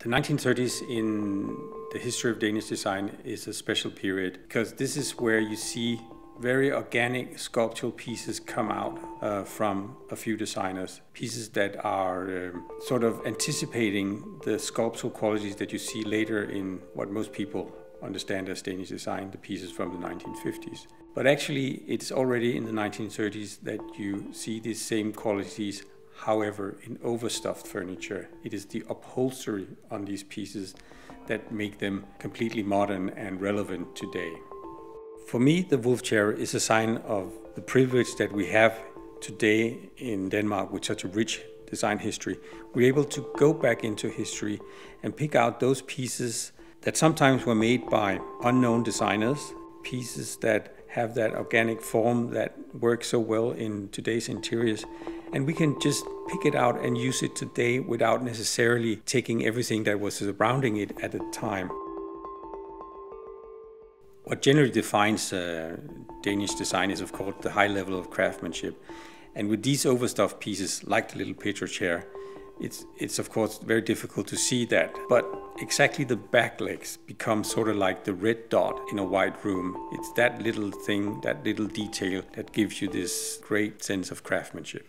The 1930s in the history of Danish design is a special period because this is where you see very organic sculptural pieces come out uh, from a few designers. Pieces that are um, sort of anticipating the sculptural qualities that you see later in what most people understand as Danish design, the pieces from the 1950s. But actually, it's already in the 1930s that you see these same qualities However, in overstuffed furniture, it is the upholstery on these pieces that make them completely modern and relevant today. For me, the Wulff chair is a sign of the privilege that we have today in Denmark with such a rich design history. We're able to go back into history and pick out those pieces that sometimes were made by unknown designers, pieces that have that organic form that works so well in today's interiors. And we can just pick it out and use it today without necessarily taking everything that was surrounding it at the time. What generally defines uh, Danish design is, of course, the high level of craftsmanship. And with these overstuffed pieces, like the little Petra chair, it's, it's of course very difficult to see that. But exactly the back legs become sort of like the red dot in a white room. It's that little thing, that little detail that gives you this great sense of craftsmanship.